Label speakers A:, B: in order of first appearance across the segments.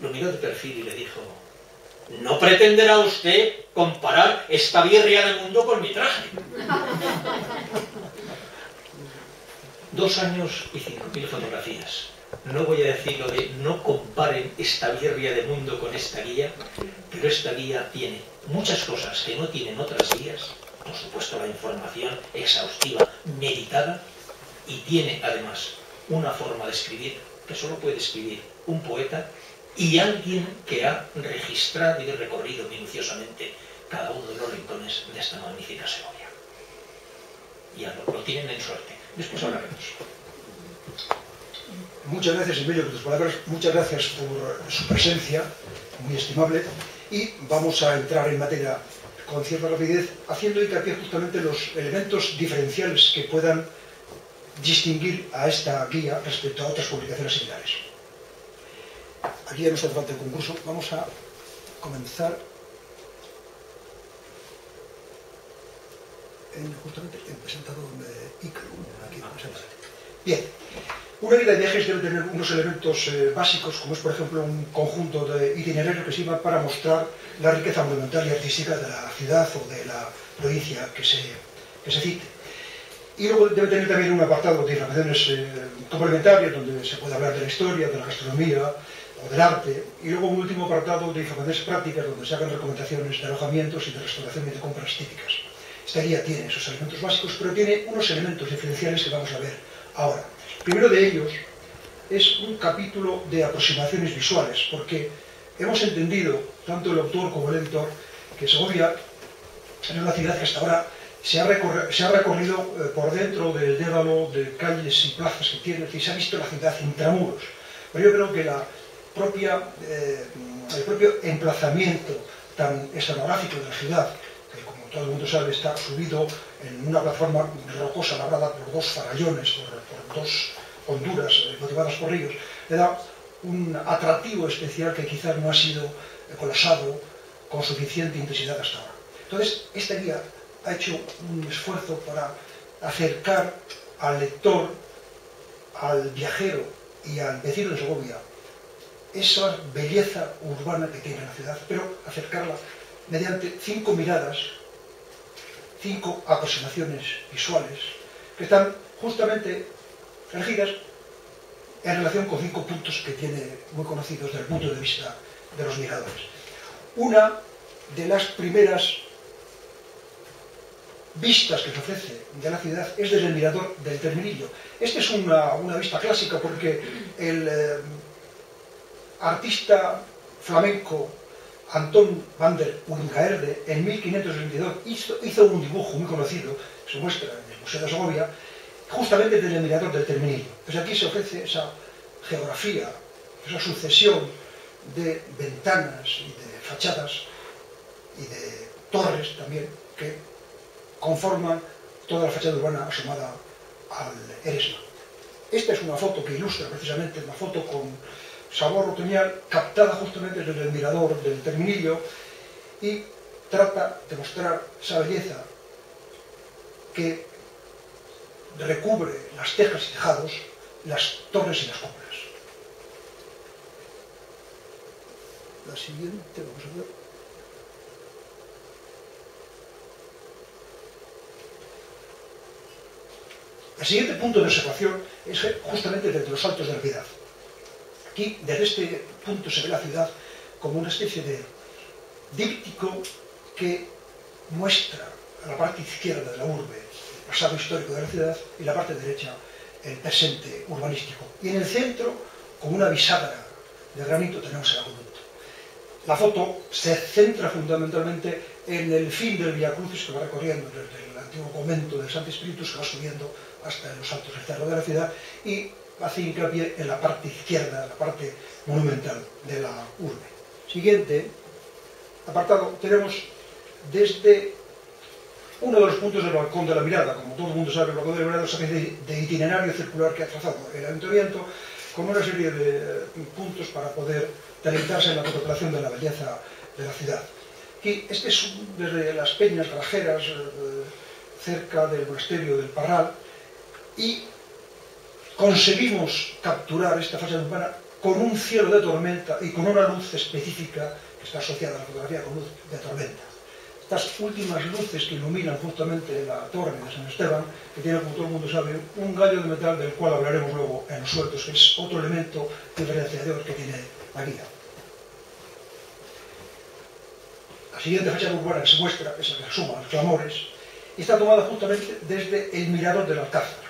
A: lo miró de perfil y le dijo, no pretenderá usted comparar esta birria de mundo con mi traje. Dos años y cinco mil fotografías. No voy a decir lo de no comparen esta birria de mundo con esta guía, pero esta guía tiene muchas cosas que no tienen otras guías, por supuesto la información exhaustiva, meditada, y tiene además una forma de escribir que solo puede escribir un poeta y alguien que ha registrado y recorrido minuciosamente cada uno de los rincones de esta magnífica Segovia. Ya lo, lo tienen en suerte. Después hablaremos.
B: Muchas gracias, Emilio, por tus palabras. Muchas gracias por su presencia, muy estimable. Y vamos a entrar en materia con cierta rapidez, haciendo hincapié justamente los elementos diferenciales que puedan distinguir a esta guía respecto a otras publicaciones similares. Aquí ya no hace falta el concurso. Vamos a comenzar en, justamente en presentador de ICA. Aquí, Bien. Una guía de viajes debe tener unos elementos eh, básicos, como es por ejemplo un conjunto de itinerarios que sirva para mostrar la riqueza monumental y artística de la ciudad o de la provincia que se, que se cite. Y luego debe tener también un apartado de informaciones eh, complementarias donde se puede hablar de la historia, de la gastronomía del arte. Y luego un último apartado de informaciones prácticas donde se hagan recomendaciones de alojamientos y de restauración y de compras típicas. Esta guía tiene esos elementos básicos, pero tiene unos elementos diferenciales que vamos a ver ahora. El primero de ellos es un capítulo de aproximaciones visuales, porque hemos entendido, tanto el autor como el editor, que Segovia es una ciudad que hasta ahora se ha, recorrido eh, por dentro del dédalo de calles y plazas que tiene, decir, se ha visto la ciudad intramuros. Pero yo creo que la eh, el propio emplazamiento tan escenográfico de la ciudad, que como todo el mundo sabe está subido en una plataforma rocosa labrada por dos farallones, por, dos honduras eh, motivadas por ríos, le da un atractivo especial que quizás no ha sido colosado con suficiente intensidad hasta ahora. Entonces, esta guía ha hecho un esfuerzo para acercar al lector, al viajero y al vecino de Segovia esa belleza urbana que tiene la ciudad, pero acercarla mediante cinco miradas, cinco aproximaciones visuales, que están justamente elegidas en relación con cinco puntos que tiene muy conocidos desde el punto de vista de los miradores. Una de las primeras vistas que se ofrece de la ciudad es desde el mirador del Terminillo. Esta es una, vista clásica porque el eh, artista flamenco Antón van der Wingaerde, en 1522 hizo, hizo, un dibujo muy conocido, se muestra en el Museo de Segovia, justamente del mirador del Terminillo. Pues aquí se ofrece esa geografía, esa sucesión de ventanas y de fachadas y de torres también que conforman toda la fachada urbana asomada al Eresma. Esta es una foto que ilustra precisamente, una foto con sabor otoñal captada justamente desde el mirador del terminillo y trata de mostrar esa belleza que recubre las tejas y tejados, las torres y las cúpulas. La siguiente, vamos a ver. El siguiente punto de observación es justamente desde los altos de la piedad. Aquí, desde este punto, se ve la ciudad como una especie de díptico que muestra a la parte izquierda de la urbe el pasado histórico de la ciudad y la parte derecha el presente urbanístico. Y en el centro, como una bisagra de granito, tenemos el acueducto. La foto se centra fundamentalmente en el fin del Via Crucis que va recorriendo desde el antiguo convento del Santo Espíritu, se va subiendo hasta los altos del cerro de la ciudad hace hincapié en la parte izquierda, la parte monumental de la urbe. Siguiente apartado, tenemos desde uno de los puntos del balcón de la mirada, como todo el mundo sabe, el balcón de la mirada es una especie de itinerario circular que ha trazado el ayuntamiento con una serie de puntos para poder deleitarse en la contemplación de la belleza de la ciudad. Aquí, este es desde las peñas grajeras, eh, cerca del monasterio del Parral, y conseguimos capturar esta fase urbana con un cielo de tormenta y con una luz específica que está asociada a la fotografía con luz de tormenta. Estas últimas luces que iluminan justamente la torre de San Esteban, que tiene, como todo el mundo sabe, un gallo de metal del cual hablaremos luego en los sueltos, que es otro elemento diferenciador que tiene la guía. La siguiente fachada urbana que se muestra es la que suma los clamores, y está tomada justamente desde el mirador del Alcázar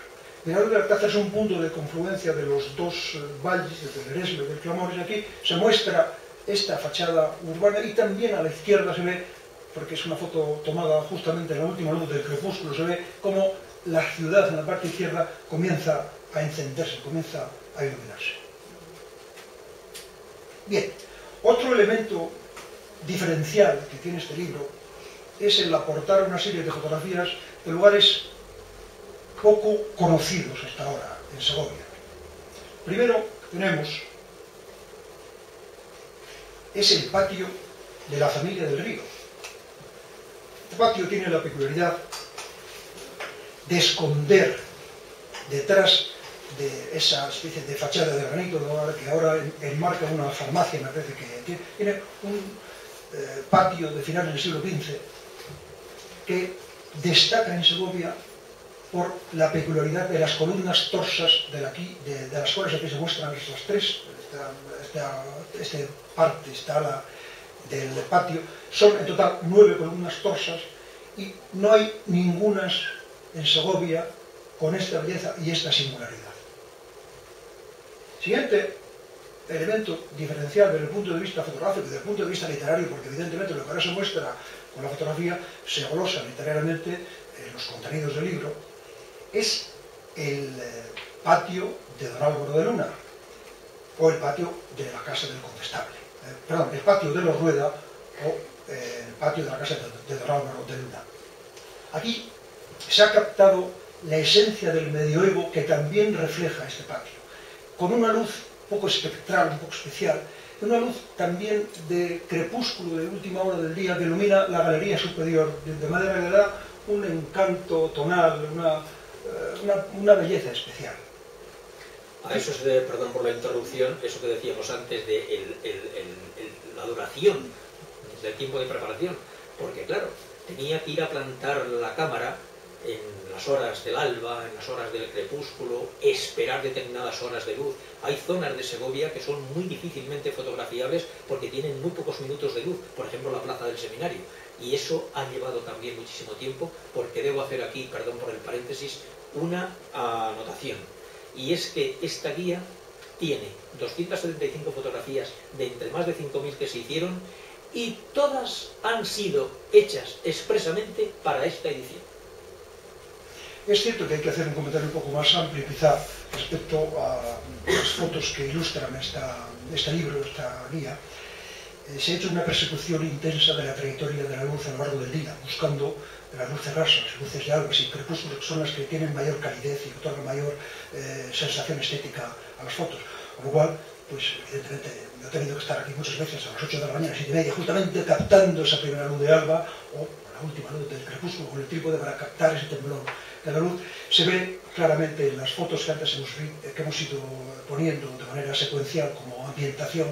B: Mirador del Alcázar es un punto de confluencia de los dos eh, valles, del Eresme y del Clamores, y aquí se muestra esta fachada urbana y también a la izquierda se ve porque es una foto tomada justamente en la última luz del crepúsculo, se ve como la ciudad en la parte izquierda comienza a encenderse, comienza a iluminarse. Bien, otro elemento diferencial que tiene este libro es el aportar una serie de fotografías de lugares poco conocidos hasta ahora en Segovia. Primero tenemos es el patio de la familia del río. Este patio tiene la peculiaridad de esconder detrás de esa especie de fachada de granito que ahora enmarca una farmacia, me parece que tiene, un eh, patio de finales del siglo XV que destaca en Segovia por la peculiaridad de las columnas torsas de, aquí, de, las cuales aquí se muestran estas tres, esta, esta parte, esta ala del patio, son en total nueve columnas torsas y no hay ningunas en Segovia con esta belleza y esta singularidad. Siguiente elemento diferencial desde el punto de vista fotográfico y desde el punto de vista literario, porque evidentemente lo que ahora se muestra con la fotografía se glosa literariamente en los contenidos del libro, es el eh, patio de Don Álvaro de Luna, o el patio de la Casa del Condestable. Eh, perdón, el patio de los Rueda o eh, el patio de la Casa de, de Don Álvaro de Luna. Aquí se ha captado la esencia del medioevo que también refleja este patio, con una luz un poco espectral, un poco especial, una luz también de crepúsculo de última hora del día que ilumina la galería superior, de manera que le da un encanto tonal, una, eh, una belleza especial.
A: A eso se debe, perdón por la interrupción, eso que decíamos antes de la duración del tiempo de preparación. Porque claro, tenía que ir a plantar la cámara en las horas del alba, en las horas del crepúsculo, esperar determinadas horas de luz. Hay zonas de Segovia que son muy difícilmente fotografiables porque tienen muy pocos minutos de luz, por ejemplo la plaza del seminario. Y eso ha llevado también muchísimo tiempo porque debo hacer aquí, perdón por el paréntesis, una anotación y es que esta guía tiene 275 fotografías de entre más de 5.000 que se hicieron y todas han sido hechas expresamente para esta edición.
B: Es cierto que hay que hacer un comentario un poco más amplio quizá respecto a las fotos que ilustran esta, este libro, esta guía. Eh, se ha hecho una persecución intensa de la trayectoria de la luz a lo largo del día, buscando de las luces rasas, luces de algas y crepúsculos son las que tienen mayor calidez y otorgan mayor eh, sensación estética a las fotos. Con lo cual, pues evidentemente yo he tenido que estar aquí muchas veces a las 8 de la mañana, 7 y media, justamente captando esa primera luz de alba o la última luz del crepúsculo con el trípode para captar ese temblor de la luz. Se ve claramente en las fotos que antes hemos, que hemos ido poniendo de manera secuencial como ambientación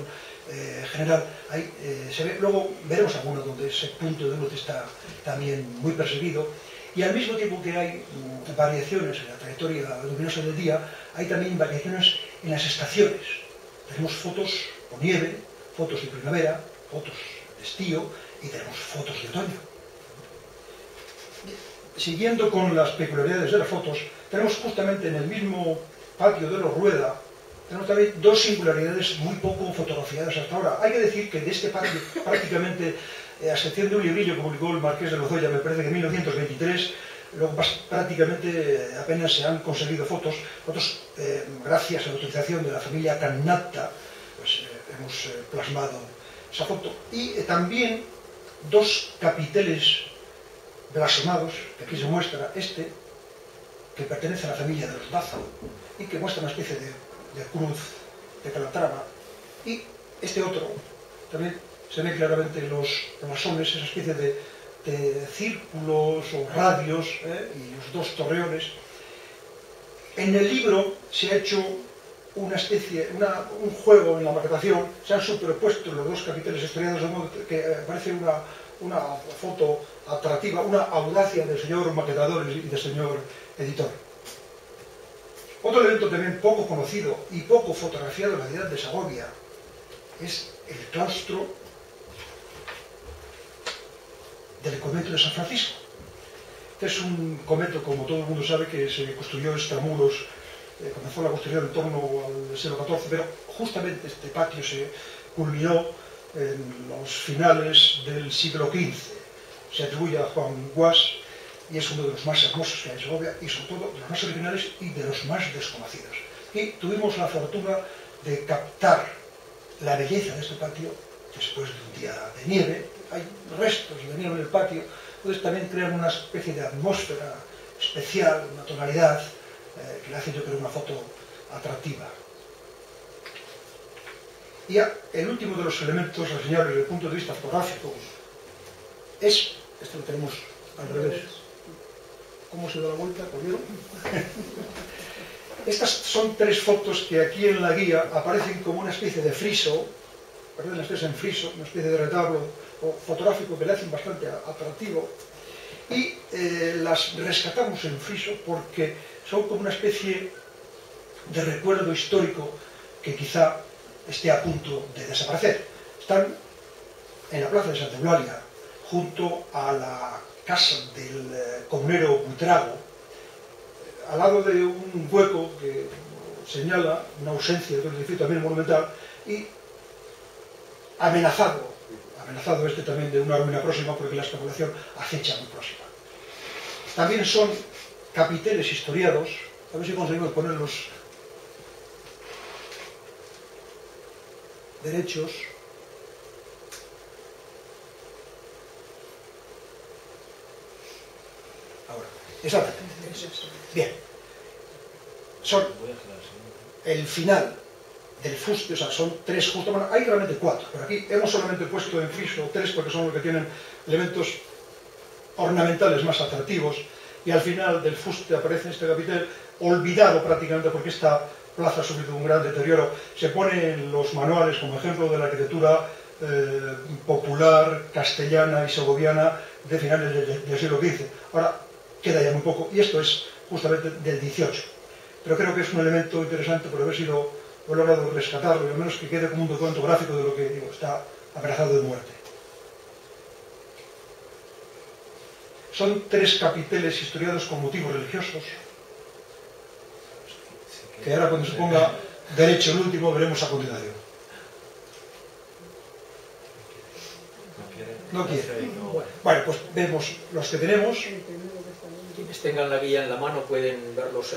B: eh, general, ahí, eh, luego veremos alguno donde ese punto de luz está también muy perseguido, y al mismo tiempo que hay mm, variaciones en la trayectoria luminosa del día, hay también variaciones en las estaciones. Tenemos fotos con nieve, fotos de primavera, fotos de estío y tenemos fotos de otoño. Siguiendo con las peculiaridades de las fotos, tenemos justamente en el mismo patio de los Rueda tenemos también dos singularidades muy poco fotografiadas hasta ahora. Hay que decir que de este patio, prácticamente, eh, a excepción de un librillo que publicó el Marqués de Lozoya, me parece que en 1923, luego prácticamente eh, apenas se han conseguido fotos. Nosotros, eh, gracias a la utilización de la familia Cannata, pues hemos plasmado esa foto. Y también dos capiteles blasonados, que aquí se muestra este, que pertenece a la familia de los Baza, y que muestra una especie de de cruz de Calatrava y este otro también se ve claramente los blasones, esa especie de, círculos o radios ¿eh? y los dos torreones. En el libro se ha hecho una especie, un juego en la maquetación, se han superpuesto los dos capiteles estrella de modo que eh, parece una, una foto atractiva, una audacia del señor maquetador y del señor editor. Otro elemento también poco conocido y poco fotografiado en la ciudad de Segovia es el claustro del convento de San Francisco. Este es un convento, como todo el mundo sabe, que se construyó extramuros, eh, comenzó la construcción en torno al siglo XIV, pero justamente este patio se culminó en los finales del siglo XV. Se atribuye a Juan Guas y es uno de los más hermosos que hay en Segovia y sobre todo de los más originales y de los más desconocidos. Y tuvimos la fortuna de captar la belleza de este patio después de un día de nieve, hay restos de nieve en el patio, entonces también crean una especie de atmósfera especial, una tonalidad eh, que le hace yo creo una foto atractiva. Y el último de los elementos a señalar desde el punto de vista fotográfico es, esto lo tenemos al revés, ¿cómo se da la vuelta? ¿Conmigo? Estas son tres fotos que aquí en la guía aparecen como una especie de friso, perdón, la en friso, una especie de retablo fotográfico que le hacen bastante atractivo, y eh, las rescatamos en friso porque son como una especie de recuerdo histórico que quizá esté a punto de desaparecer. Están en la plaza de Santa Eulalia, junto a la casa del eh, comunero Butrago, al lado de un hueco que señala una ausencia de un edificio también monumental y amenazado, amenazado este también de una ruina próxima porque la especulación acecha muy próxima. También son capiteles historiados, a ver si conseguimos ponerlos derechos, ahora, exactamente. Bien. Son el final del fuste, o sea, son tres justo, bueno, hay realmente cuatro, pero aquí hemos solamente puesto en friso tres porque son los que tienen elementos ornamentales más atractivos y al final del fuste aparece este capitel olvidado prácticamente porque esta plaza ha sufrido un gran deterioro. Se pone en los manuales como ejemplo de la arquitectura eh, popular, castellana y segoviana de finales del siglo XV. Ahora queda ya muy poco y esto es justamente del 18. Pero creo que es un elemento interesante por haber sido he logrado rescatarlo y al menos que quede como un documento gráfico de lo que digo, está amenazado de muerte. Son tres capiteles historiados con motivos religiosos, que ahora cuando se ponga derecho el último veremos a continuación. No quiere. Bueno, pues vemos los que tenemos
A: quienes tengan la guía en la mano pueden verlos.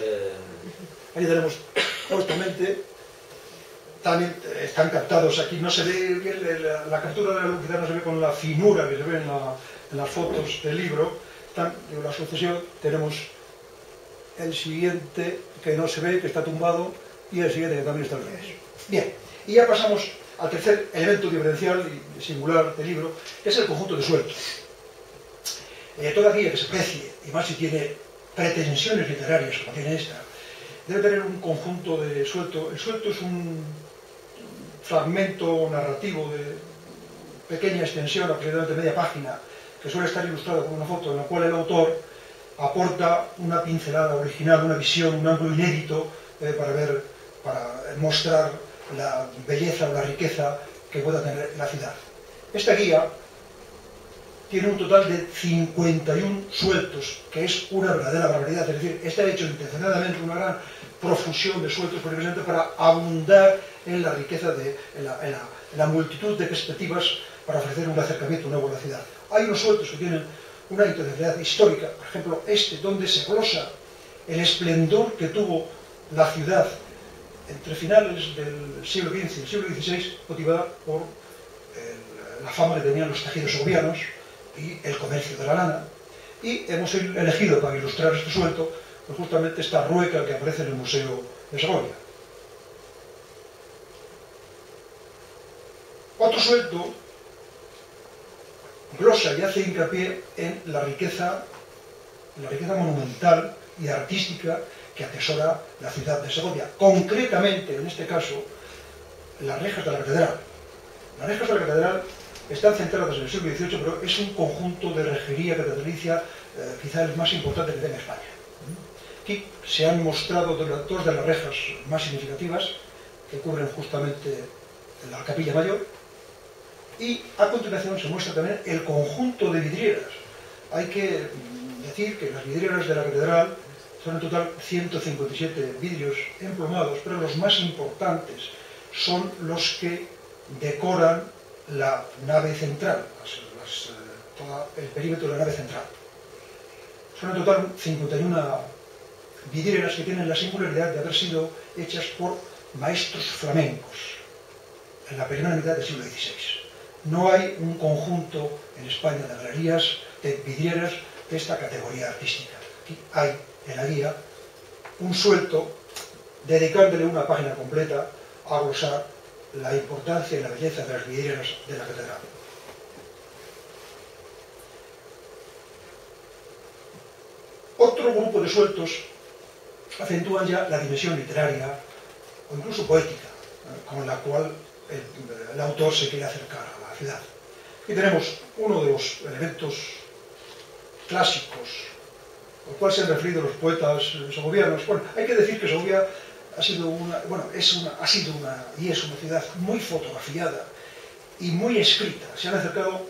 B: Ahí tenemos justamente, también están captados aquí, no se ve bien, la, captura de la luz no se ve con la finura que se ve en, las fotos del libro. En la sucesión tenemos el siguiente que no se ve, que está tumbado, y el siguiente que también está al revés. Bien, y ya pasamos al tercer elemento diferencial y singular del libro, que es el conjunto de sueltos eh, toda guía que se precie, y más si tiene pretensiones literarias como tiene esta, debe tener un conjunto de suelto. El suelto es un fragmento narrativo de pequeña extensión, aproximadamente media página, que suele estar ilustrado con una foto en la cual el autor aporta una pincelada original, una visión, un ángulo inédito eh, para ver, para mostrar la belleza o la riqueza que pueda tener la ciudad. Esta guía tiene un total de 51 sueltos, que es una verdadera barbaridad. Es decir, está hecho intencionadamente una gran profusión de sueltos precisamente para abundar en la riqueza, de, en la, multitud de perspectivas para ofrecer un acercamiento a una buena ciudad. Hay unos sueltos que tienen una intencionalidad histórica, por ejemplo este, donde se glosa el esplendor que tuvo la ciudad entre finales del siglo XV y el siglo XVI, motivada por la fama que tenían los tejidos segovianos, y el comercio de la lana. Y hemos elegido para ilustrar este suelto pues justamente esta rueca que aparece en el Museo de Segovia. Otro suelto glosa y hace hincapié en la riqueza, la riqueza monumental y artística que atesora la ciudad de Segovia. Concretamente, en este caso, las rejas de la catedral. Las rejas de la catedral están centradas en el siglo XVIII, pero es un conjunto de rejería catedralicia eh, quizá el más importante que tiene España. Aquí se han mostrado dos de las rejas más significativas que cubren justamente la capilla mayor y a continuación se muestra también el conjunto de vidrieras. Hay que decir que las vidrieras de la catedral son en total 157 vidrios emplomados, pero los más importantes son los que decoran la nave central, eh, el perímetro de la nave central. Son en total 51 vidrieras que tienen la singularidad de haber sido hechas por maestros flamencos en la primera mitad del siglo XVI. No hay un conjunto en España de galerías, de vidrieras de esta categoría artística. Aquí hay en la guía un suelto dedicándole una página completa a glosar la importancia y la belleza de las vidrieras de la catedral. Otro grupo de sueltos acentúan ya la dimensión literaria o incluso poética con la cual el, autor se quiere acercar a la ciudad. Y tenemos uno de los elementos clásicos al cual se han referido los poetas segovianos. Bueno, hay que decir que Segovia ha sido una, bueno, es una, ha sido una, y es una ciudad muy fotografiada y muy escrita. Se han acercado,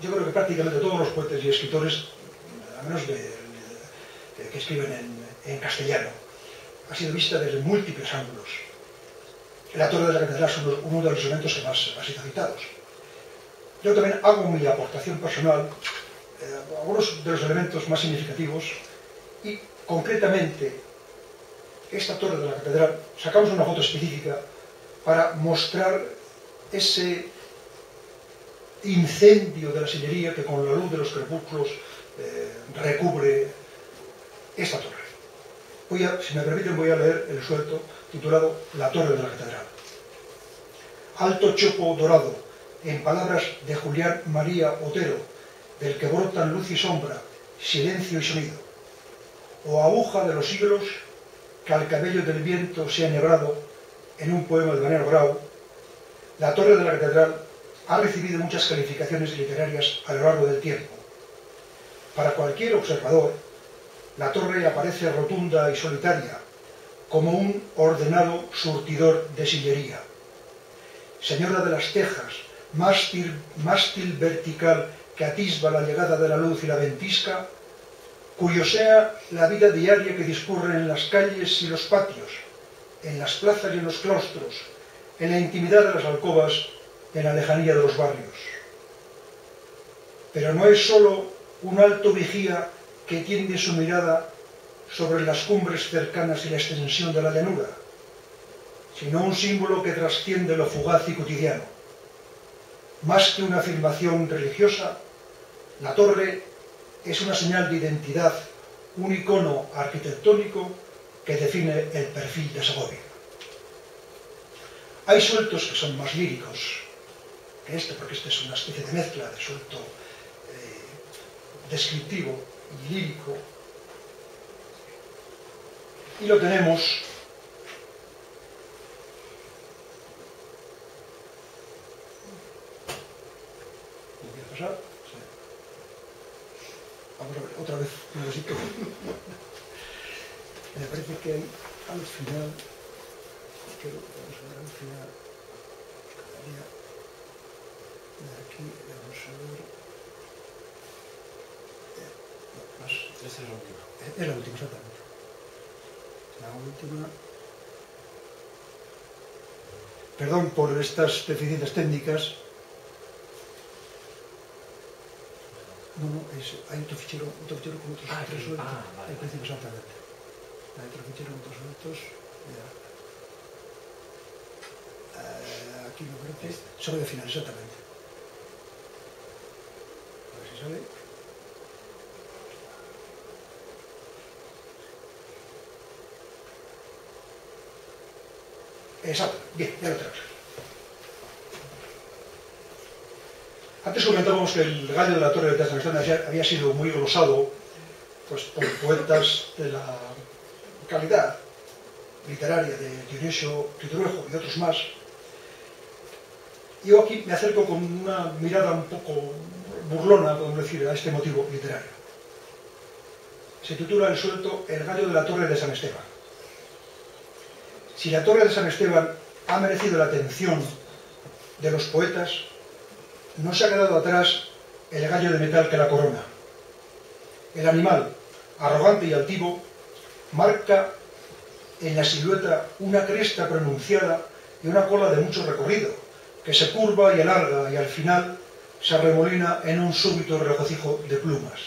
B: yo creo que prácticamente todos los poetas y escritores, a menos de, que escriben en, en castellano, ha sido vista desde múltiples ángulos. La torre de la catedral es uno de los elementos que más ha sido citados. Yo también hago mi aportación personal, eh, algunos de los elementos más significativos, y concretamente esta torre de la catedral, sacamos una foto específica para mostrar ese incendio de la sillería que con la luz de los crepúsculos eh, recubre esta torre si me permiten, voy a leer el suelto titulado La Torre de la Catedral. Alto chopo dorado, en palabras de Julián María Otero, del que brotan luz y sombra, silencio y sonido. O aguja de los siglos, que al cabello del viento se ha nebrado en un poema de Mariano Grau, la Torre de la Catedral ha recibido muchas calificaciones literarias a lo largo del tiempo. Para cualquier observador, la torre aparece rotunda y solitaria, como un ordenado surtidor de sillería. Señora de las Tejas, mástil vertical que atisba la llegada de la luz y la ventisca, cuyo sea la vida diaria que discurre en las calles y los patios, en las plazas y en los claustros, en la intimidad de las alcobas, en la lejanía de los barrios. Pero no es sólo un alto vigía que tiende su mirada sobre las cumbres cercanas y la extensión de la llanura, sino un símbolo que trasciende lo fugaz y cotidiano. Más que una afirmación religiosa, la torre es una señal de identidad, un icono arquitectónico que define el perfil de Segovia. Hay sueltos que son más líricos que este, porque este es una especie de mezcla de suelto eh, descriptivo y lírico. Y lo tenemos. Sí. Vamos a ver, otra vez un besito. Me parece que hay al final, que vamos a ver al final, quedaría de aquí, vamos a ver.
C: Esa es la última.
B: Es la última, exactamente. La última. Perdón por estas deficiencias técnicas. No, no, es, hay otro fichero, otro fichero con otros
C: ah,
B: tres sueltos.
C: Ah, vale,
B: el principio exactamente. Hay otro fichero con otros sueltos. Eh, aquí me parece. Sobre de final, exactamente. A ver si sale. Exacto, bien, ya lo tenemos. Antes comentábamos que el gallo de la torre de Teatro había sido muy glosado pues, por poetas de la calidad literaria de Dionisio Ridruejo y otros más. Yo aquí me acerco con una mirada un poco burlona, podemos decir, a este motivo literario. Se titula el suelto El gallo de la Torre de San Esteban. Si la Torre de San Esteban ha merecido la atención de los poetas, no se ha quedado atrás el gallo de metal que la corona. El animal, arrogante y altivo, marca en la silueta una cresta pronunciada y una cola de mucho recorrido, que se curva y alarga y al final se arremolina en un súbito regocijo de plumas.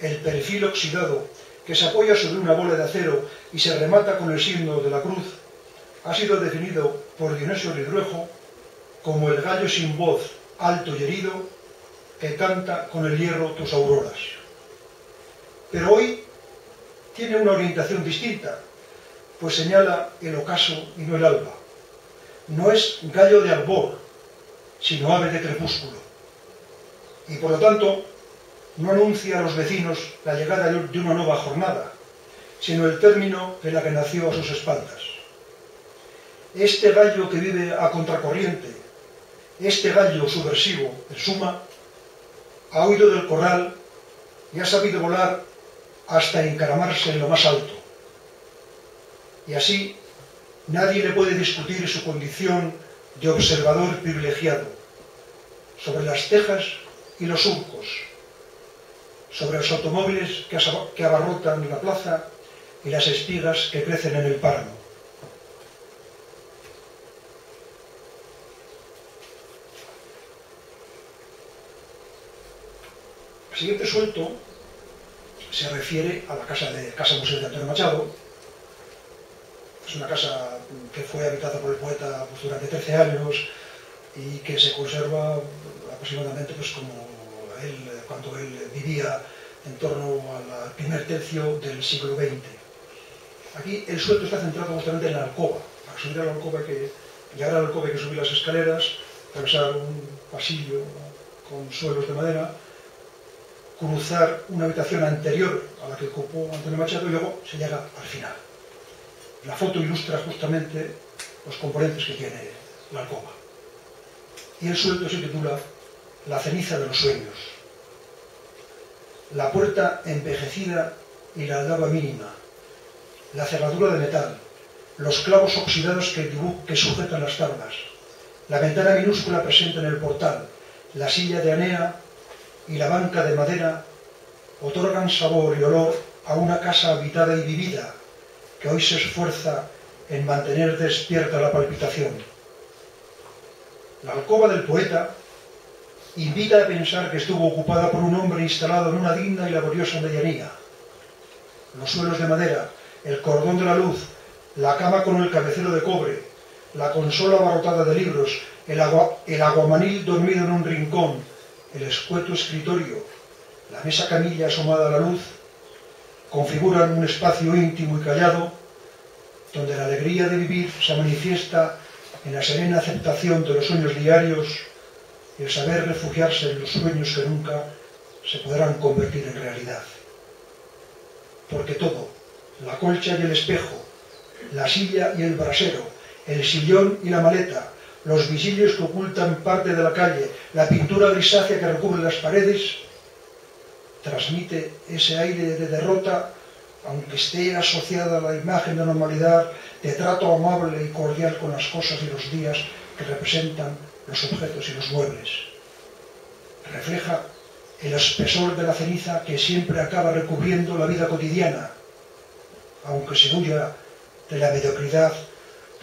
B: El perfil oxidado, que se apoya sobre una bola de acero y se remata con el signo de la cruz, ha sido definido por Dionisio Ridruejo como el gallo sin voz, alto y herido, que canta con el hierro tus auroras. Pero hoy tiene una orientación distinta, pues señala el ocaso y no el alba. No es gallo de albor, sino ave de crepúsculo. Y por lo tanto, no anuncia a los vecinos la llegada de una nueva jornada, sino el término de la que nació a sus espaldas. Este gallo que vive a contracorriente, este gallo subversivo, en suma, ha huido del corral y ha sabido volar hasta encaramarse en lo más alto. Y así nadie le puede discutir su condición de observador privilegiado sobre las tejas y los surcos, sobre los automóviles que abarrotan la plaza y las espigas que crecen en el páramo. El siguiente suelto se refiere a la casa de Casa Museo de Antonio Machado. Es una casa que fue habitada por el poeta pues, durante 13 años y que se conserva aproximadamente pues, como él, cuando él vivía en torno al primer tercio del siglo XX. Aquí el suelto está centrado justamente en la alcoba. Para subir a la alcoba que llegar a la alcoba hay que subir las escaleras, atravesar un pasillo con suelos de madera cruzar una habitación anterior a la que ocupó Antonio Machado y luego se llega al final. La foto ilustra justamente los componentes que tiene la alcoba. Y el sueldo se titula La ceniza de los sueños. La puerta envejecida y la aldaba mínima. La cerradura de metal. Los clavos oxidados que, que sujetan las tablas. La ventana minúscula presente en el portal. La silla de Anea y la banca de madera otorgan sabor y olor a una casa habitada y vivida que hoy se esfuerza en mantener despierta la palpitación. La alcoba del poeta invita a pensar que estuvo ocupada por un hombre instalado en una digna y laboriosa medianía. Los suelos de madera, el cordón de la luz, la cama con el cabecero de cobre, la consola abarrotada de libros, el, agua, el aguamanil dormido en un rincón, el escueto escritorio, la mesa camilla asomada a la luz, configuran un espacio íntimo y callado donde la alegría de vivir se manifiesta en la serena aceptación de los sueños diarios y el saber refugiarse en los sueños que nunca se podrán convertir en realidad. Porque todo, la colcha y el espejo, la silla y el brasero, el sillón y la maleta, los visillos que ocultan parte de la calle, la pintura grisácea que recubre las paredes, transmite ese aire de derrota, aunque esté asociada a la imagen de normalidad, de trato amable y cordial con las cosas y los días que representan los objetos y los muebles. Refleja el espesor de la ceniza que siempre acaba recubriendo la vida cotidiana, aunque se huya de la mediocridad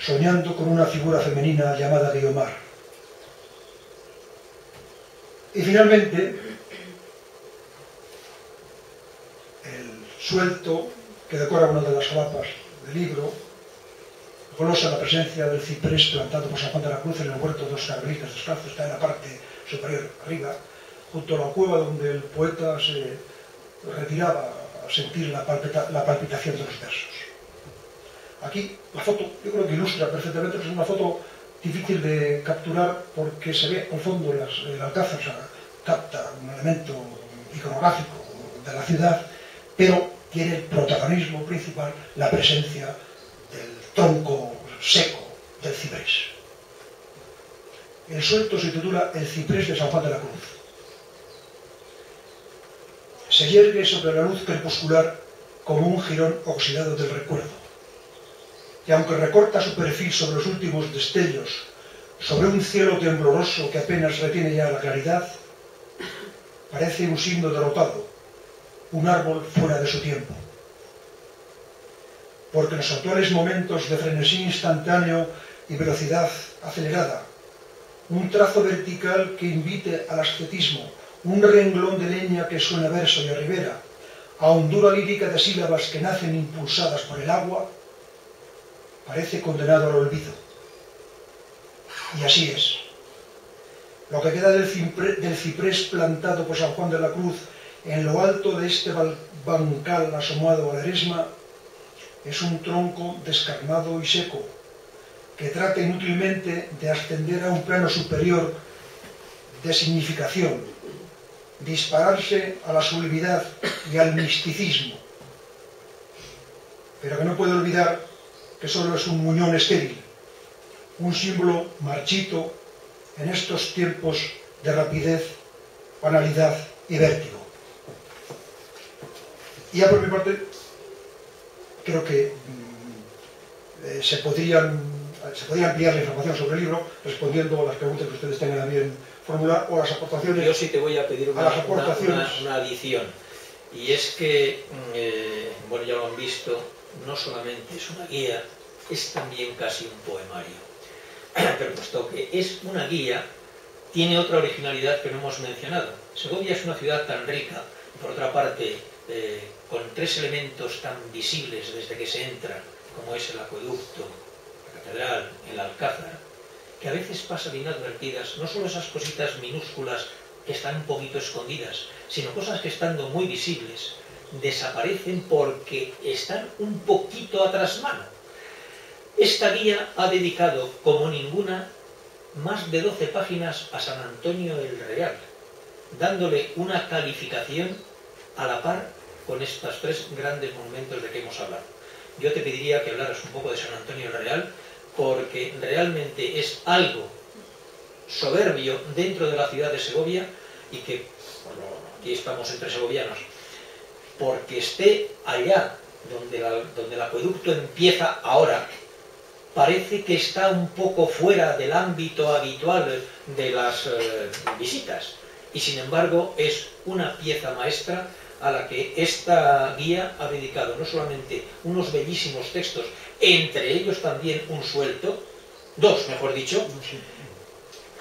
B: soñando con una figura femenina llamada Guiomar. Y finalmente, el suelto que decora una de las solapas del libro glosa la presencia del ciprés plantado por San Juan de la Cruz en el huerto de los carmelitas descalzos, está en la parte superior arriba, junto a la cueva donde el poeta se retiraba a sentir la palpitación de los versos. Aquí la foto yo creo que ilustra perfectamente, es una foto difícil de capturar porque se ve al fondo las, el alcázar, o sea, capta un elemento iconográfico de la ciudad pero tiene el protagonismo principal la presencia del tronco seco del ciprés. El suelto se titula El ciprés de San Juan de la Cruz. Se yergue sobre la luz crepuscular como un jirón oxidado del recuerdo. Y aunque recorta su perfil sobre los últimos destellos, sobre un cielo tembloroso que apenas retiene ya la claridad, parece un signo derrotado, un árbol fuera de su tiempo. Porque en los actuales momentos de frenesí instantáneo y velocidad acelerada, un trazo vertical que invite al ascetismo, un renglón de leña que suena verso y a ribera, a hondura lírica de sílabas que nacen impulsadas por el agua, parece condenado al olvido. Y así es. Lo que queda del ciprés, plantado por San Juan de la Cruz en lo alto de este bancal asomado a la eresma es un tronco descarnado y seco que trata inútilmente de ascender a un plano superior de significación, dispararse a la sublimidad y al misticismo, pero que no puede olvidar que solo es un muñón estéril, un símbolo marchito en estos tiempos de rapidez, banalidad y vértigo. Y ya por mi parte, creo que mm, eh, se, podrían, se podría ampliar la información sobre el libro respondiendo a las preguntas que ustedes tengan a bien formular o las aportaciones.
A: Yo sí te voy a pedir una,
B: a las aportaciones.
A: una, una, una adición. Y es que, mm, eh, bueno, ya lo han visto, no solamente es una guía, es también casi un poemario. Pero puesto que es una guía, tiene otra originalidad que no hemos mencionado. Segovia es una ciudad tan rica, por otra parte, eh, con tres elementos tan visibles desde que se entra, como es el acueducto, la catedral, el alcázar, que a veces pasan inadvertidas, no solo esas cositas minúsculas que están un poquito escondidas, sino cosas que estando muy visibles desaparecen porque están un poquito atrás mano. Esta guía ha dedicado, como ninguna, más de 12 páginas a San Antonio el Real, dándole una calificación a la par con estos tres grandes monumentos de que hemos hablado. Yo te pediría que hablaras un poco de San Antonio el Real, porque realmente es algo soberbio dentro de la ciudad de Segovia y que, bueno, aquí estamos entre segovianos, porque esté allá donde, donde el acueducto empieza ahora, parece que está un poco fuera del ámbito habitual de las eh, visitas. Y sin embargo es una pieza maestra a la que esta guía ha dedicado no solamente unos bellísimos textos, entre ellos también un suelto, dos mejor dicho,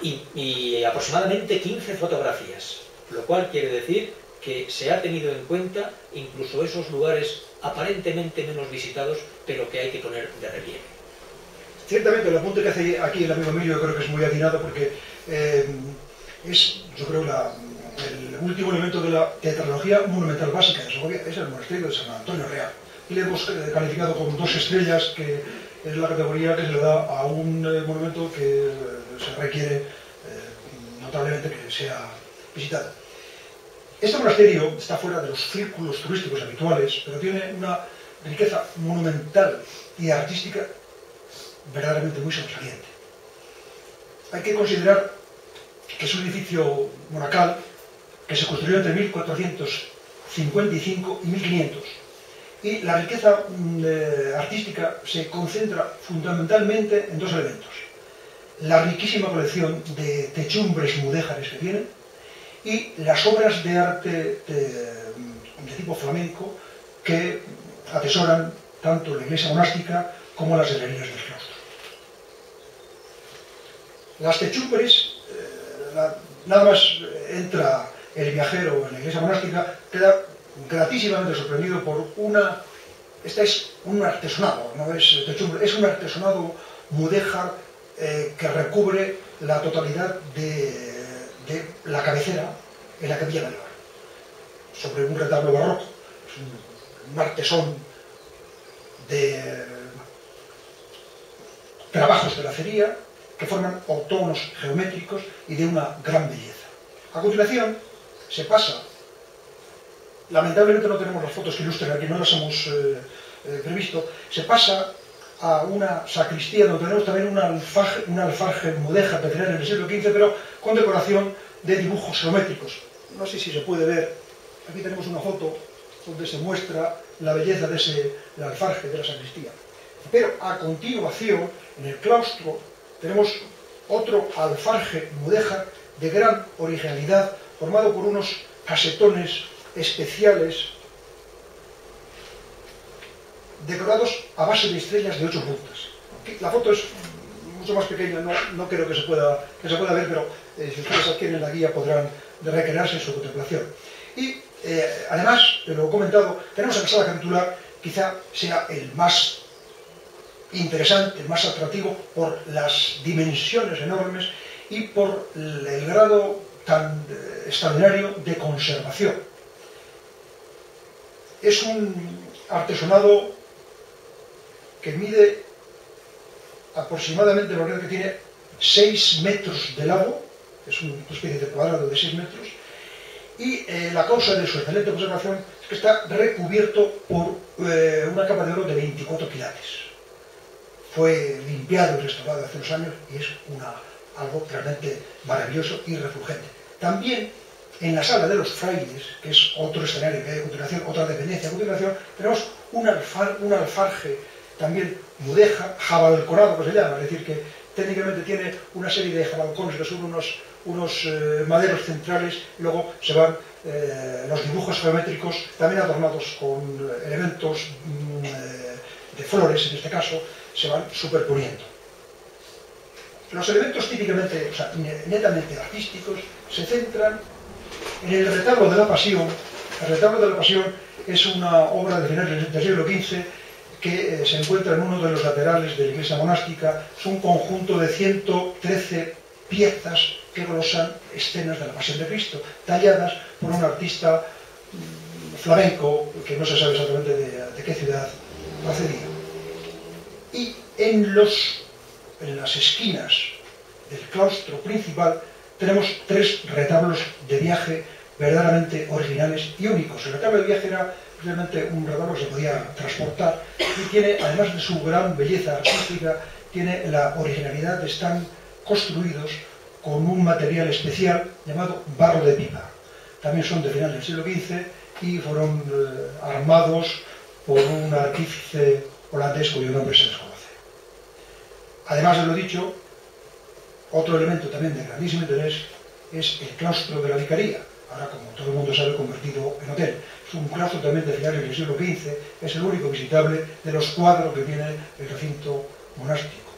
A: y, y aproximadamente 15 fotografías, lo cual quiere decir que se ha tenido en cuenta incluso esos lugares aparentemente menos visitados, pero que hay que poner de relieve.
B: Ciertamente, el apunte que hace aquí el amigo Emilio yo creo que es muy atinado porque eh, es, yo creo, el último elemento de la tetralogía monumental básica de Segovia es el monasterio de San Antonio Real. Y le hemos eh, calificado con dos estrellas, que es la categoría que se le da a un eh, monumento que se requiere notablemente que sea visitado. Este monasterio está fuera de los círculos turísticos habituales, pero tiene una riqueza monumental y artística verdaderamente muy sobresaliente. Hay que considerar que es un edificio monacal que se construyó entre 1455 y 1500. Y la riqueza eh, artística se concentra fundamentalmente en dos elementos. La riquísima colección de techumbres mudéjares que tiene y las obras de arte de, de tipo flamenco que atesoran tanto la iglesia monástica como las galerías del claustro. Las techumbres, eh, nada más entra el viajero en la iglesia monástica, queda gratísimamente sorprendido por una... Este es un artesonado, no es techumbre, es un artesonado mudéjar eh, que recubre la totalidad de, de, la cabecera en la capilla mayor, sobre un retablo barroco, un, artesón de trabajos de la cería que forman octógonos geométricos y de una gran belleza. A continuación, se pasa. Lamentablemente no tenemos las fotos que ilustren aquí, no las hemos eh, eh, previsto, se pasa a una sacristía donde tenemos también un alfaje, un alfarje mudeja de finales del siglo XV, pero con decoración de dibujos geométricos. No sé si se puede ver, aquí tenemos una foto donde se muestra la belleza de ese alfarje de la sacristía. Pero a continuación, en el claustro, tenemos otro alfarje mudéjar de gran originalidad, formado por unos casetones especiales decorados a base de estrellas de ocho puntas. La foto es mucho más pequeña, no, creo que se, pueda, que se pueda ver, pero eh, si ustedes adquieren la guía podrán recrearse en su contemplación. Y eh, además, lo he comentado, tenemos en la sala capitular, quizá sea el más interesante, el más atractivo por las dimensiones enormes y por el grado tan eh, extraordinario de conservación. Es un artesonado que mide aproximadamente, lo que tiene 6 metros de largo, es una especie de cuadrado de 6 metros, y eh, la causa de su excelente conservación es que está recubierto por eh, una capa de oro de 24 quilates. Fue limpiado y restaurado hace unos años y es una, algo realmente maravilloso y refulgente. También en la sala de los frailes, que es otro escenario que hay a continuación, otra dependencia a continuación, tenemos un, un alfarje también mudeja, jabalconado que se llama, es decir, que técnicamente tiene una serie de jabalcones que son unos, unos eh, maderos centrales, luego se van eh, los dibujos geométricos también adornados con elementos mm, eh, de flores, en este caso, se van superponiendo. Los elementos típicamente, o sea, netamente artísticos, se centran en el retablo de la Pasión. El retablo de la Pasión es una obra de finales del siglo XV que eh, se encuentra en uno de los laterales de la iglesia monástica. Es un conjunto de 113 piezas que glosan escenas de la Pasión de Cristo, talladas por un artista mm, flamenco que no se sabe exactamente de, qué ciudad procedía. Y en, los, en las esquinas del claustro principal tenemos tres retablos de viaje verdaderamente originales y únicos. El retablo de viaje era realmente un retablo que se podía transportar y tiene, además de su gran belleza artística, tiene la originalidad de estar construidos con un material especial llamado barro de pipa. También son de final del siglo XV y fueron eh, armados por un artífice holandés cuyo nombre se desconoce. Además de lo dicho, otro elemento también de grandísimo interés es el claustro de la vicaría, ahora como todo el mundo sabe convertido en hotel. Un claustro también de finales del siglo XV, es el único visitable de los cuadros que tiene el recinto monástico.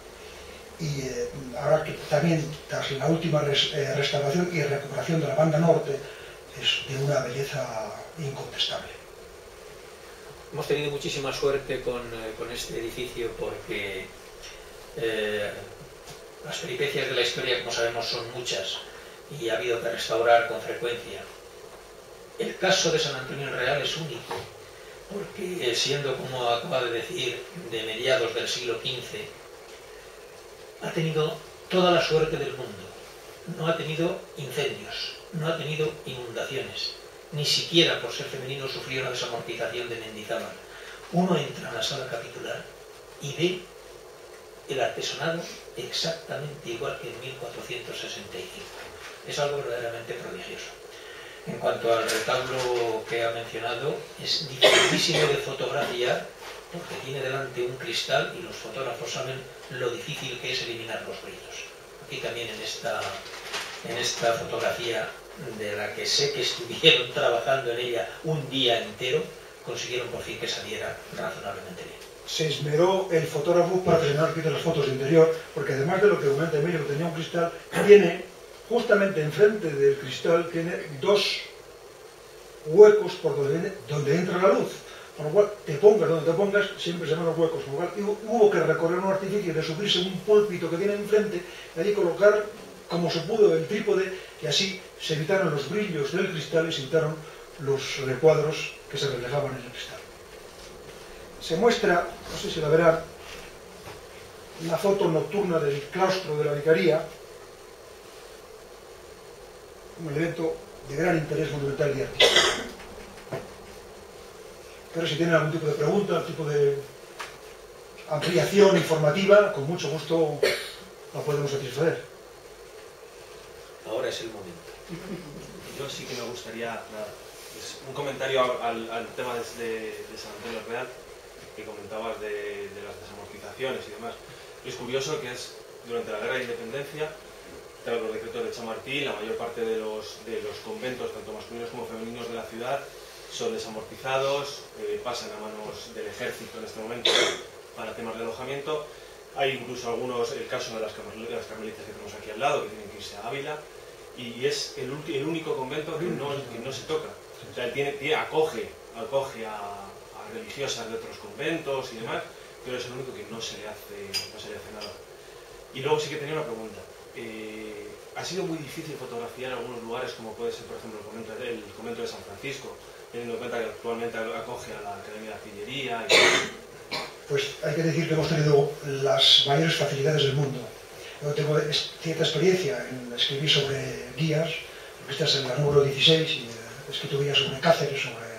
B: Y eh, ahora que también tras la última eh, restauración y recuperación de la banda norte es de una belleza incontestable.
A: Hemos tenido muchísima suerte con, eh, con este edificio porque las peripecias de la historia, como sabemos, son muchas y ha habido que restaurar con frecuencia. El caso de San Antonio Real es único, porque siendo, como acaba de decir, de mediados del siglo XV, ha tenido toda la suerte del mundo. No ha tenido incendios, no ha tenido inundaciones, ni siquiera por ser femenino sufrió una desamortización de Mendizábal. Uno entra en la sala capitular y ve el artesonado exactamente igual que en 1465. Es algo verdaderamente prodigioso. En cuanto al retablo que ha mencionado, es dificilísimo de fotografiar porque tiene delante un cristal y los fotógrafos saben lo difícil que es eliminar los brillos. Aquí también en esta, en esta fotografía de la que sé que estuvieron trabajando en ella un día entero, consiguieron por fin que saliera razonablemente bien
B: se esmeró el fotógrafo para presentar las fotos de interior, porque además de lo que comenta Emilio, que tenía un cristal, tiene justamente enfrente del cristal, tiene dos huecos por donde, donde entra la luz. Con lo cual, te pongas donde te pongas, siempre se ven los huecos. Con lo cual, hubo que recorrer un artificio de subirse un púlpito que tiene enfrente y allí colocar como se pudo el trípode y así se evitaron los brillos del cristal y se evitaron los recuadros que se reflejaban en el cristal se muestra, no sé si la verán, una foto nocturna del claustro de la vicaría, un elemento de gran interés monumental y artístico. pero si tienen algún tipo de pregunta, algún tipo de ampliación informativa, con mucho gusto la podemos satisfacer.
A: Ahora es el momento.
C: Yo sí que me gustaría nada, pues, un comentario al, al tema de, de, San Antonio Real, que comentabas de, de, las desamortizaciones y demás. Es curioso que es durante la Guerra de Independencia, tras los decretos de Chamartí, la mayor parte de los, de los conventos, tanto masculinos como femeninos de la ciudad, son desamortizados, eh, pasan a manos del ejército en este momento para temas de alojamiento. Hay incluso algunos, el caso de las, carmelitas que tenemos aquí al lado, que tienen que irse a Ávila, y es el, el único convento que no, que no, se toca. O sea, tiene, acoge, acoge a, a, religiosas de otros conventos y demás, pero es el único que no se le hace, no se le hace nada. Y luego sí que tenía una pregunta. Eh, ha sido muy difícil fotografiar algunos lugares como puede ser, por ejemplo, el convento, de San Francisco, teniendo en cuenta que actualmente acoge a la Academia de Artillería. Y...
B: Pues hay que decir que hemos tenido las mayores facilidades del mundo. Tengo cierta experiencia en escribir sobre guías, esta es la número 16, y he escrito guías sobre Cáceres, sobre,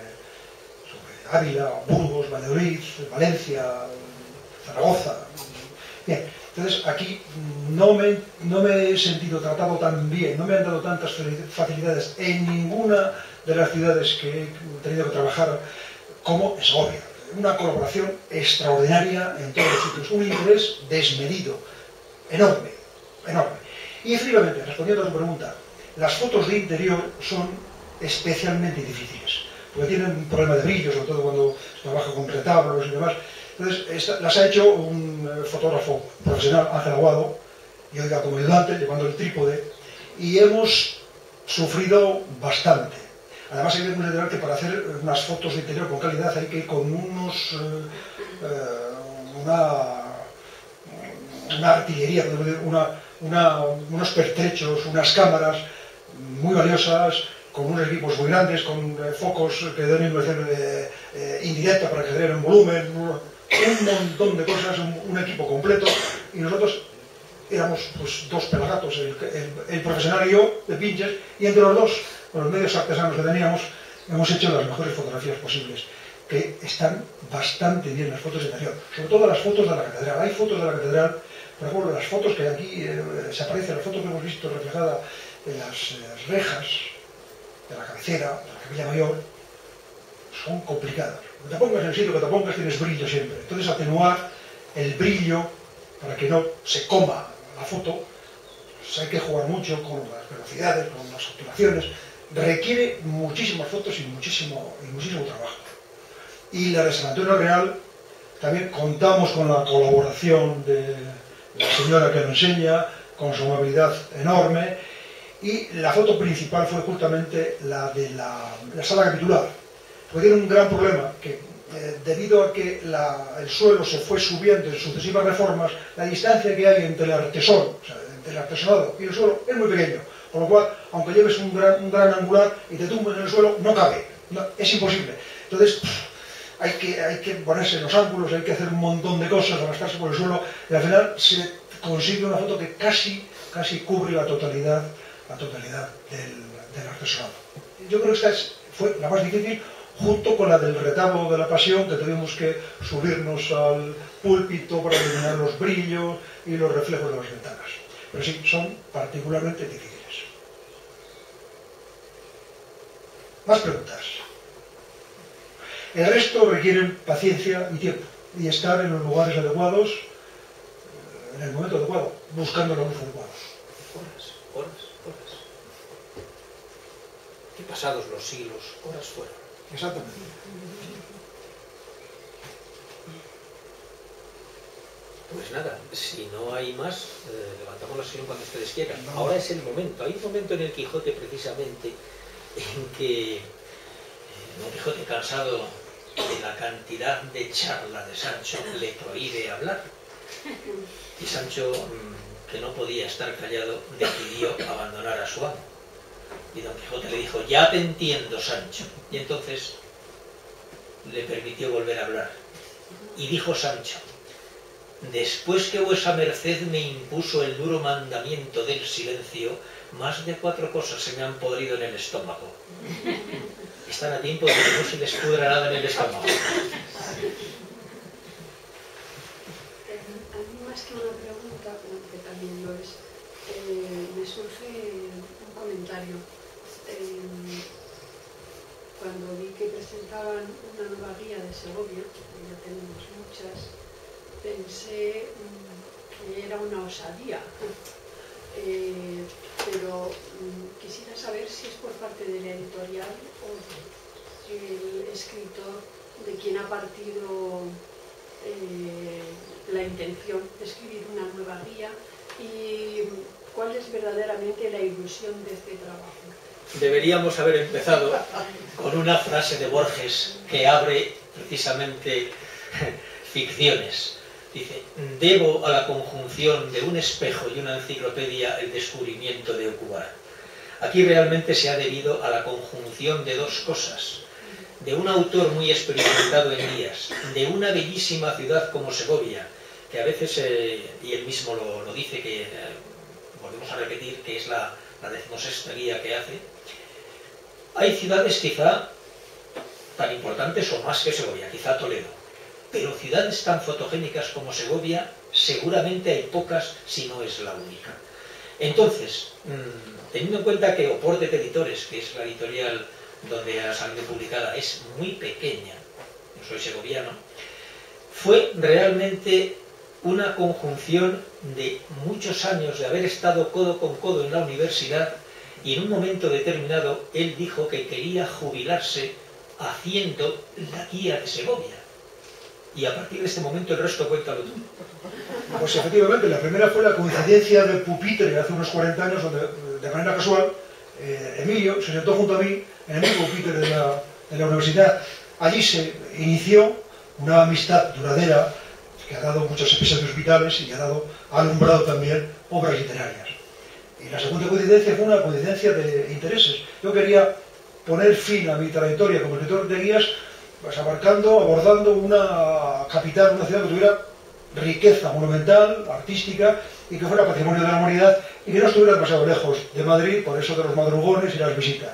B: sobre Ávila, Burgos, Valladolid, Valencia, Zaragoza. Bien, entonces aquí no me, no me he sentido tratado tan bien, no me han dado tantas facilidades en ninguna de las ciudades que he tenido que trabajar como es obvio. Una colaboración extraordinaria en todos los sitios, un interés desmedido, enorme, enorme. Y efectivamente, respondiendo a tu pregunta, las fotos de interior son especialmente difíciles, porque tienen un problema de brillo, sobre todo cuando se trabaja con retablos y demás. Entonces, las ha hecho un eh, fotógrafo profesional, Ángel Aguado, y oiga como ayudante, llevando el trípode, y hemos sufrido bastante. Además hay que considerar que para hacer unas fotos de interior con calidad hay que ir con unos... Eh, eh, una, artillería, una, una, unos pertrechos, unas cámaras muy valiosas, con unos equipos muy grandes, con focos que den iluminación eh, indirecta para que generen volumen, un montón de cosas, un, equipo completo, y nosotros éramos pues, dos pelagatos, el, el, el, profesional y yo, de pinches, y entre los dos, con los medios artesanos que teníamos, hemos hecho las mejores fotografías posibles, que están bastante bien las fotos de interior, sobre todo las fotos de la catedral. Hay fotos de la catedral por ejemplo, las fotos que aquí eh, se aparecen, las fotos que hemos visto reflejadas en las, en las, rejas de la cabecera, de la capilla mayor, son complicadas. Cuando te pongas en el sitio que te pongas tienes brillo siempre. Entonces atenuar el brillo para que no se coma la foto, pues hay que jugar mucho con las velocidades, con las obturaciones, requiere muchísimas fotos y muchísimo, muchísimo trabajo. Y la de San Antonio Real también contamos con la colaboración de la señora que lo enseña, con su amabilidad enorme, y la foto principal fue justamente la de la sala capitular, porque tiene un gran problema, que eh, debido a que el suelo se fue subiendo en sucesivas reformas, la distancia que hay entre el artesón, o sea, entre el artesonado y el suelo es muy pequeño, con lo cual, aunque lleves un gran, angular y te tumbes en el suelo, no cabe, es imposible. Entonces, hay que, ponerse los ángulos, hay que hacer un montón de cosas, arrastrarse por el suelo, y al final se consigue una foto que casi, casi cubre la totalidad, la totalidad del, del artesonado. Yo creo que esta es, fue la más difícil, junto con la del retablo de la pasión, que tuvimos que subirnos al púlpito para eliminar los brillos y los reflejos de las ventanas. Pero sí, son particularmente difíciles. Más preguntas. El resto requieren paciencia y tiempo y estar en los lugares adecuados, en el momento adecuado, buscando la luz adecuada.
A: Horas, horas, horas. Y pasados los siglos, horas fueron.
B: Exactamente.
A: Pues nada, si no hay más, eh, levantamos la sesión cuando ustedes quieran. Ahora es el momento. Hay un momento en el Quijote precisamente en que eh, Don Quijote cansado de la cantidad de charla de Sancho le prohíbe hablar. Y Sancho, mm, que no podía estar callado, decidió abandonar a su amo. Y Don Quijote le dijo, ya te entiendo, Sancho. Y entonces le permitió volver a hablar. Y dijo Sancho, después que vuesa merced me impuso el duro mandamiento del silencio, más de cuatro cosas se me han podrido en el estómago. están a tiempo de que no se les pudra nada en el estómago.
D: A mí más que una pregunta, que también lo es, eh, me surge un comentario. Eh, cuando vi que presentaban una nueva guía de Segovia, que ya tenemos muchas, pensé mm, que era una osadía. Eh, pero mm, quisiera saber si es por parte de la editorial o del escritor de quien ha partido eh, la intención de escribir una nueva guía y cuál es verdaderamente la ilusión de este trabajo.
A: Deberíamos haber empezado con una frase de Borges que abre precisamente ficciones. Dice, debo a la conjunción de un espejo y una enciclopedia el descubrimiento de Ocubar. Aquí realmente se ha debido a la conjunción de dos cosas. De un autor muy experimentado en guías, de una bellísima ciudad como Segovia, que a veces, eh, y él mismo lo, lo dice, que eh, volvemos a repetir que es la, la decimosexta guía que hace, hay ciudades quizá tan importantes o más que Segovia, quizá Toledo, pero ciudades tan fotogénicas como Segovia seguramente hay pocas, si no es la única. Entonces, mm, teniendo en cuenta que Oportet Editores, que es la editorial donde ha salido publicada, es muy pequeña, yo soy segoviano, fue realmente una conjunción de muchos años de haber estado codo con codo en la universidad y en un momento determinado él dijo que quería jubilarse haciendo la guía de Segovia y a partir de este momento el resto cuéntalo tú.
B: Pues efectivamente, la primera fue la coincidencia de pupitre hace unos 40 años, donde de manera casual eh, Emilio se sentó junto a mí en el mismo pupitre de la, de la universidad. Allí se inició una amistad duradera que ha dado muchos episodios vitales y ha, dado, alumbrado también obras literarias. Y la segunda coincidencia fue una coincidencia de intereses. Yo quería poner fin a mi trayectoria como escritor de guías pues abarcando, abordando una capital, una ciudad que tuviera riqueza monumental, artística y que fuera patrimonio de la humanidad y que no estuviera demasiado lejos de Madrid, por eso de los madrugones y las visitas.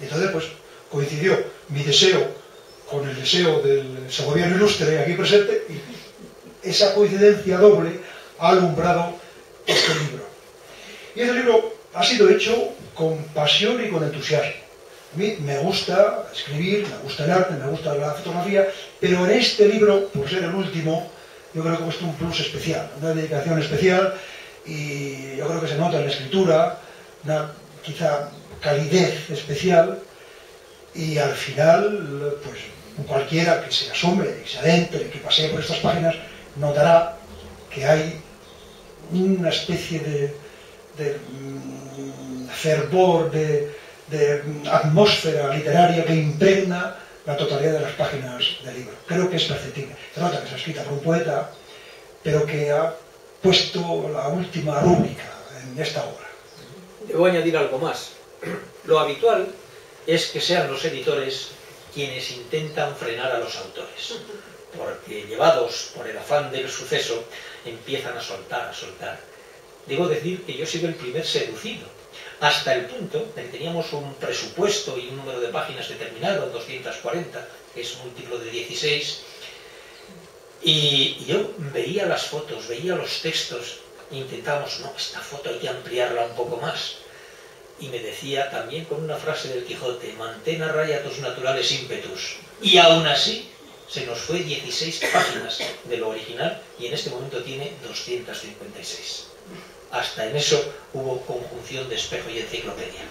B: Entonces, pues coincidió mi deseo con el deseo del segoviano ilustre aquí presente esa coincidencia doble ha alumbrado este libro. Y este libro ha sido hecho con pasión y con entusiasmo. A mí me gusta escribir, me gusta el arte, me gusta la fotografía, pero en este libro, por ser el último, yo creo que puesto un plus especial, una dedicación especial y yo creo que se nota en la escritura, una quizá calidez especial y al final, pues cualquiera que se asome y se adentre, que pasee por estas páginas, notará que hay una especie de, mm, fervor, de, atmósfera literaria que impregna la totalidad de las páginas del libro. Creo que es perceptible. Se nota que está escrita por un poeta, pero que ha puesto la última rúbrica en esta obra.
A: Debo añadir algo más. Lo habitual es que sean los editores quienes intentan frenar a los autores, porque llevados por el afán del suceso empiezan a soltar, a soltar. Debo decir que yo he sido el primer seducido hasta el punto de que teníamos un presupuesto y un número de páginas determinado, 240, que es múltiplo de 16, y yo veía las fotos, veía los textos, intentábamos, no, esta foto hay que ampliarla un poco más. Y me decía también con una frase del Quijote, mantén a raya tus naturales ímpetus. Y aún así, se nos fue 16 páginas de lo original y en este momento tiene 256. Hasta en eso hubo conjunción de espejo y enciclopedia.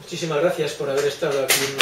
A: Muchísimas gracias por haber estado aquí en.